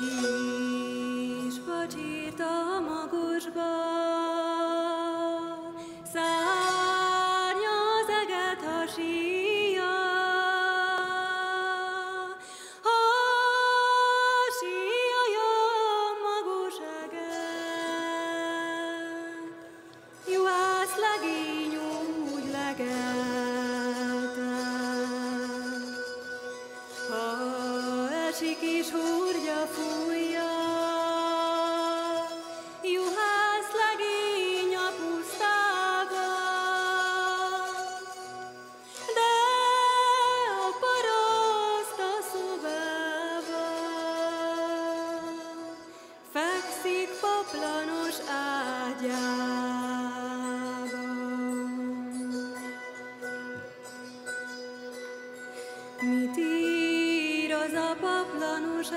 Kis bocsírta a magosba, Másik is húrja fújja, juhász legény a pusztába. De a paraszt a szobába fekszik paplanos ágyában. Mit ír az a paplanos